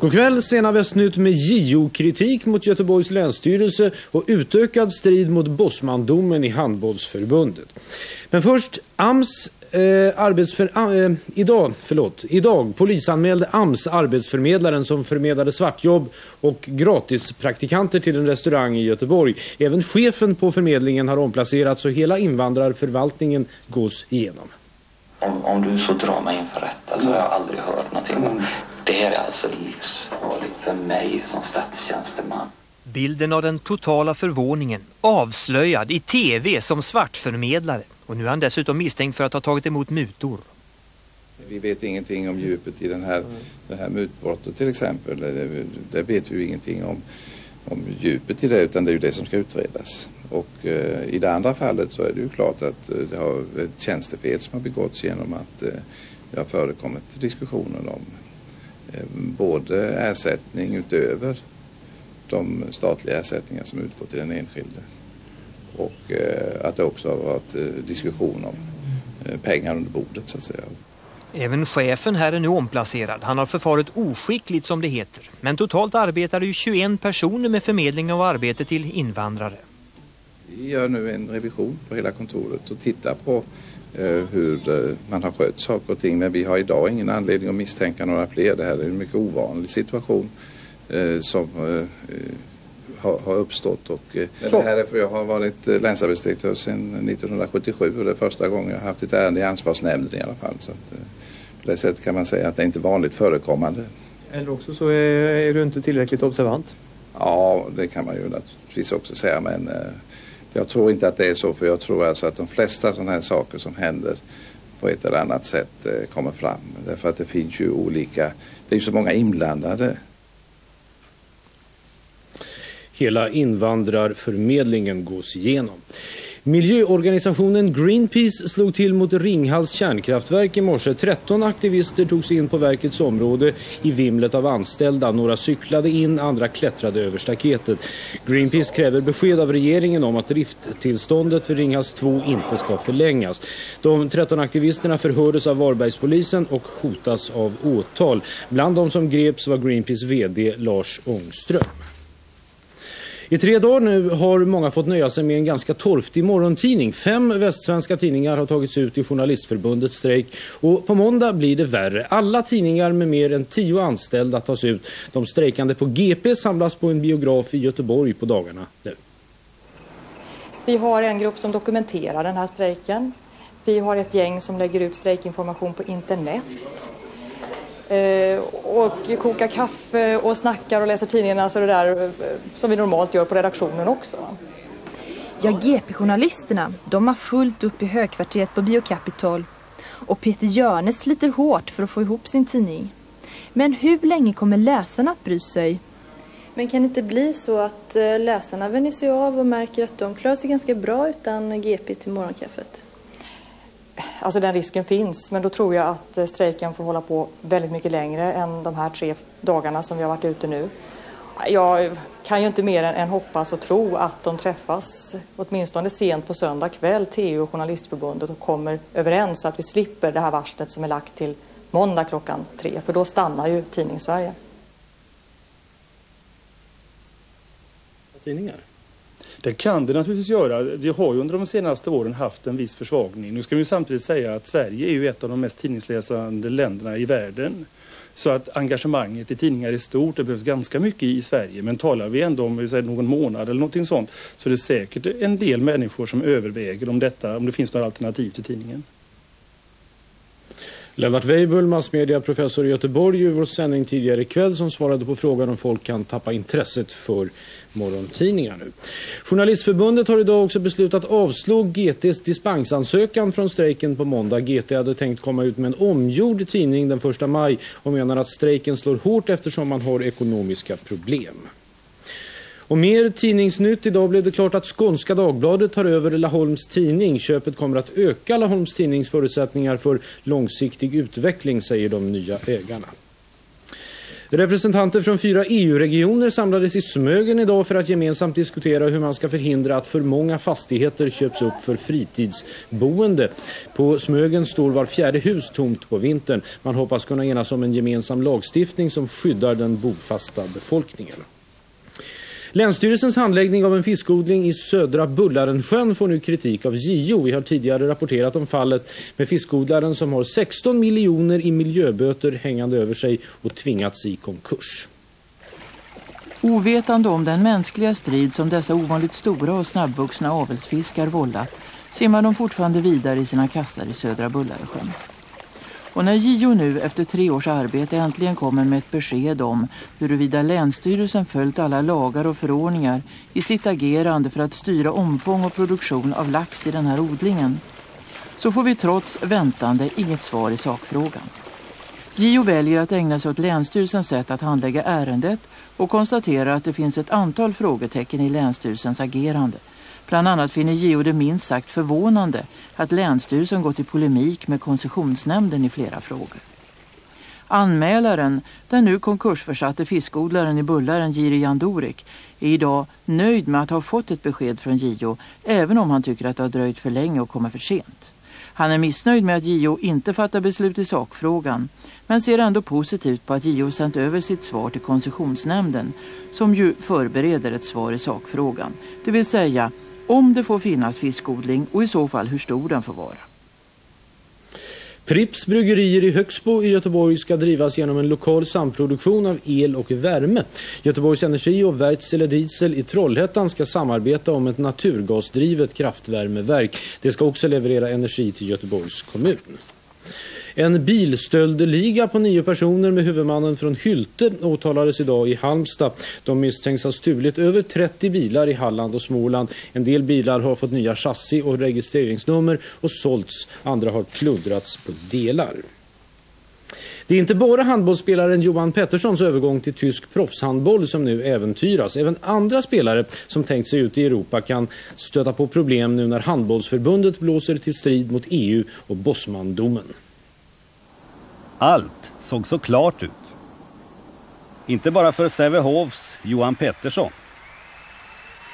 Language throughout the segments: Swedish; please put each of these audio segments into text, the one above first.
God kväll, Sena Västnytt med JO-kritik mot Göteborgs länsstyrelse och utökad strid mot Bosmandomen i handbollsförbundet. Men först, AMS eh, arbetsför, eh, idag, förlåt, idag polisanmälde AMS arbetsförmedlaren som förmedlade svartjobb och gratispraktikanter till en restaurang i Göteborg. Även chefen på förmedlingen har omplacerats och hela invandrarförvaltningen gås igenom. Om, om du så drar mig inför rätta så har jag aldrig hört någonting om det är alltså livsfarligt för mig som statstjänsteman. Bilden av den totala förvåningen avslöjad i tv som svartförmedlare och nu är han dessutom misstänkt för att ha tagit emot mutor. Vi vet ingenting om djupet i den här, det här mutbrottet till exempel. Det, det vet vi ingenting om, om djupet i det utan det är ju det som ska utredas. Och eh, i det andra fallet så är det ju klart att eh, det har ett tjänstefel som har begåtts genom att eh, det har förekommit diskussioner om både ersättning utöver de statliga ersättningar som utgår till den enskilde och eh, att det också har varit eh, diskussion om eh, pengar under bordet så att säga. Även chefen här är nu omplacerad. Han har förfarit oskickligt som det heter. Men totalt arbetar ju 21 personer med förmedling av arbete till invandrare. Vi gör nu en revision på hela kontoret och tittar på Eh, hur eh, man har skött saker och ting. Men vi har idag ingen anledning att misstänka några fler. Det här är en mycket ovanlig situation eh, som har uppstått. Och det här är för jag har varit länsarbetsdirektör sedan 1977 och det är första gången jag har haft ett ärende i ansvarsnämnden i alla fall. Så att, på det sättet kan man säga att det är inte vanligt förekommande. Eller också så är, är du inte tillräckligt observant. Ja, det kan man ju naturligtvis också säga men jag tror inte att det är så för jag tror alltså att de flesta sådana här saker som händer på ett eller annat sätt eh, kommer fram. Därför att det finns ju olika, det är ju så många inblandade. Hela invandrarförmedlingen gås igenom. Miljöorganisationen Greenpeace slog till mot Ringhals kärnkraftverk i morse. 13 aktivister tog sig in på verkets område i vimlet av anställda. Några cyklade in, andra klättrade över staketet. Greenpeace kräver besked av regeringen om att drifttillståndet för Ringhals 2 inte ska förlängas. De 13 aktivisterna förhördes av Varbergspolisen och hotas av åtal. Bland de som greps var Greenpeace vd Lars Ångström. I tre dagar nu har många fått nöja sig med en ganska torftig morgontidning. Fem västsvenska tidningar har tagits ut i Journalistförbundets strejk och på måndag blir det värre. Alla tidningar med mer än tio anställda tas ut. De strejkande på GP samlas på en biograf i Göteborg på dagarna nu. Vi har en grupp som dokumenterar den här strejken. Vi har ett gäng som lägger ut strejkinformation på internet. Eh, och kokar kaffe och snackar och läser tidningarna så det där eh, som vi normalt gör på redaktionen också. Ja, GP-journalisterna, de har fullt upp i högkvarteret på Biocapital och Peter Jörne sliter hårt för att få ihop sin tidning. Men hur länge kommer läsarna att bry sig? Men kan det inte bli så att eh, läsarna vänjer sig av och märker att de klarar sig ganska bra utan GP till morgonkaffet? Alltså den risken finns, men då tror jag att eh, strejken får hålla på väldigt mycket längre än de här tre dagarna som vi har varit ute nu. Jag kan ju inte mer än hoppas och tro att de träffas åtminstone sent på söndag kväll, TU och Journalistförbundet och kommer överens så att vi slipper det här varslet som är lagt till måndag klockan tre, för då stannar ju Tidningssverige. Tidningar? Det kan det naturligtvis göra. Vi har ju under de senaste åren haft en viss försvagning. Nu ska vi samtidigt säga att Sverige är ju ett av de mest tidningsläsande länderna i världen. Så att engagemanget i tidningar är stort. Det behövs ganska mycket i Sverige. Men talar vi ändå om säga, någon månad eller någonting sånt så är det säkert en del människor som överväger om, detta, om det finns några alternativ till tidningen. Lennart Weibull, massmediaprofessor i Göteborg, i vår sändning tidigare ikväll som svarade på frågan om folk kan tappa intresset för morgontidningar nu. Journalistförbundet har idag också beslutat avslå GTs dispensansökan från strejken på måndag. GT hade tänkt komma ut med en omgjord tidning den 1 maj och menar att strejken slår hårt eftersom man har ekonomiska problem. Och mer tidningsnytt. Idag blev det klart att Skånska Dagbladet tar över Laholms tidning. Köpet kommer att öka Laholms tidnings förutsättningar för långsiktig utveckling, säger de nya ägarna. Representanter från fyra EU-regioner samlades i Smögen idag för att gemensamt diskutera hur man ska förhindra att för många fastigheter köps upp för fritidsboende. På Smögen står var fjärde hus tomt på vintern. Man hoppas kunna enas om en gemensam lagstiftning som skyddar den bofasta befolkningen. Länsstyrelsens handläggning av en fiskodling i södra Bullarensjön får nu kritik av JO. Vi har tidigare rapporterat om fallet med fiskodlaren som har 16 miljoner i miljöböter hängande över sig och tvingats i konkurs. Ovetande om den mänskliga strid som dessa ovanligt stora och snabbvuxna avelsfiskar vållat simmar de fortfarande vidare i sina kassar i södra Bullaresjön. Och när JO nu efter tre års arbete äntligen kommer med ett besked om huruvida Länsstyrelsen följt alla lagar och förordningar i sitt agerande för att styra omfång och produktion av lax i den här odlingen så får vi trots väntande inget svar i sakfrågan. JO väljer att ägna sig åt Länsstyrelsens sätt att handlägga ärendet och konstaterar att det finns ett antal frågetecken i Länsstyrelsens agerande- Bland annat finner JO det minst sagt förvånande att Länsstyrelsen gått i polemik med koncessionsnämnden i flera frågor. Anmälaren, den nu konkursförsatte fiskodlaren i Bullaren Giri Jandorik, är idag nöjd med att ha fått ett besked från JO även om han tycker att det har dröjt för länge och kommer för sent. Han är missnöjd med att JO inte fattar beslut i sakfrågan men ser ändå positivt på att JO sänt över sitt svar till koncessionsnämnden som ju förbereder ett svar i sakfrågan. Det vill säga om det får finnas fiskodling och i så fall hur stor den får vara. Prips bryggerier i Högsbo i Göteborg ska drivas genom en lokal samproduktion av el och värme. Göteborgs Energi och Wärtsilä Diesel i Trollhättan ska samarbeta om ett naturgasdrivet kraftvärmeverk. Det ska också leverera energi till Göteborgs kommun. En bilstöldliga på nio personer med huvudmannen från Hylte åtalades idag i Halmstad. De misstänks ha stulit över 30 bilar i Halland och Småland. En del bilar har fått nya chassi och registreringsnummer och sålts. Andra har kluddrats på delar. Det är inte bara handbollsspelaren Johan Petterssons övergång till tysk proffshandboll som nu äventyras. Även andra spelare som tänkt sig ut i Europa kan stöta på problem nu när handbollsförbundet blåser till strid mot EU och Bosmandomen. Allt såg så klart ut. Inte bara för Sävehofs Johan Pettersson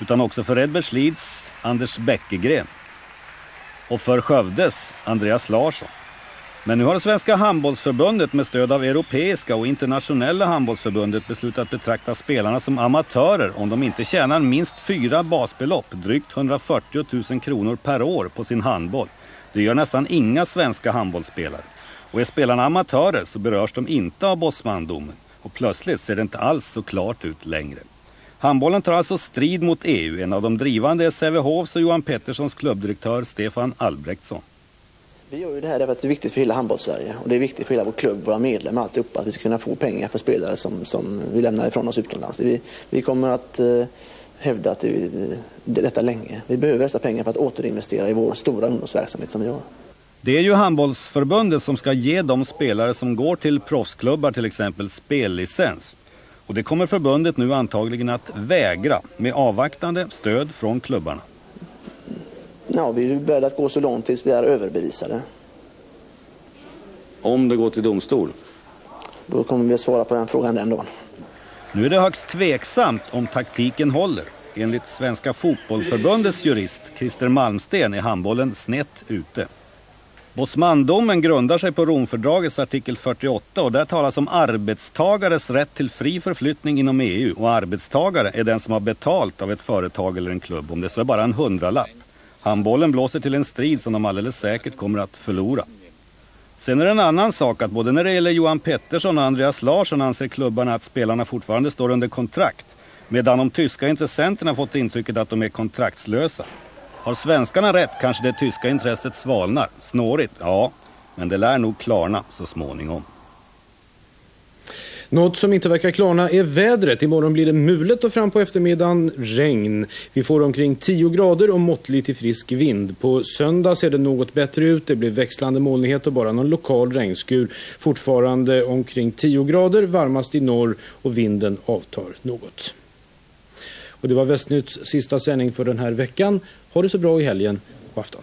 utan också för Edbergslids Anders Bäckegren och för Skövdes Andreas Larsson. Men nu har Svenska handbollsförbundet med stöd av Europeiska och internationella handbollsförbundet beslutat betrakta spelarna som amatörer om de inte tjänar minst fyra basbelopp, drygt 140 000 kronor per år på sin handboll. Det gör nästan inga svenska handbollsspelare. Och är spelarna amatörer så berörs de inte av bossmandomen Och plötsligt ser det inte alls så klart ut längre. Handbollen tar alltså strid mot EU. En av de drivande är Sävehofs och Johan Petterssons klubbdirektör Stefan Albrektsson. Vi gör ju det här därför att det är viktigt för hela handbollssverige och det är viktigt för hela vår klubb, våra medlemmar, alltihopa, att vi ska kunna få pengar för spelare som, som vi lämnar ifrån oss utomlands. Vi, vi kommer att eh, hävda att det, detta länge. Vi behöver dessa pengar för att återinvestera i vår stora ungdomsverksamhet som vi har. Det är ju handbollsförbundet som ska ge de spelare som går till proffsklubbar till exempel spellicens. Och det kommer förbundet nu antagligen att vägra med avvaktande stöd från klubbarna. Ja, vi är beredda att gå så långt tills vi är överbevisade. Om det går till domstol? Då kommer vi att svara på den frågan den dagen. Nu är det högst tveksamt om taktiken håller. Enligt Svenska fotbollförbundets jurist Christer Malmsten är handbollen snett ute. Bosmandomen grundar sig på Romfördragets artikel 48 och där talas om arbetstagares rätt till fri förflyttning inom EU och arbetstagare är den som har betalt av ett företag eller en klubb om det så är bara en hundralapp. Handbollen blåser till en strid som de alldeles säkert kommer att förlora. Sen är det en annan sak att både när det gäller Johan Pettersson och Andreas Larsson anser klubbarna att spelarna fortfarande står under kontrakt medan de tyska intressenterna fått intrycket att de är kontraktslösa. Har svenskarna rätt kanske det tyska intresset svalnar. Snårigt, ja. Men det lär nog klarna så småningom. Något som inte verkar klarna är vädret. Imorgon blir det mulet och fram på eftermiddagen regn. Vi får omkring 10 grader och måttlig till frisk vind. På söndag ser det något bättre ut. Det blir växlande molnighet och bara någon lokal regnskur. Fortfarande omkring 10 grader, varmast i norr och vinden avtar något. Och det var Västnytts sista sändning för den här veckan. Ha det så bra i helgen. God afton.